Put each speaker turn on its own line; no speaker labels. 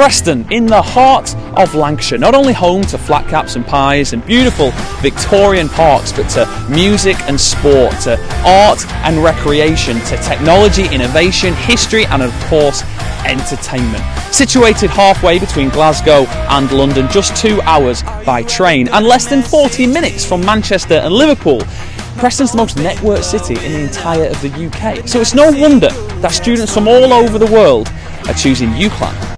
Preston, in the heart of Lancashire, not only home to flat caps and pies and beautiful Victorian parks, but to music and sport, to art and recreation, to technology, innovation, history, and of course, entertainment. Situated halfway between Glasgow and London, just two hours by train, and less than 40 minutes from Manchester and Liverpool. Preston's the most networked city in the entire of the UK. So it's no wonder that students from all over the world are choosing UCLan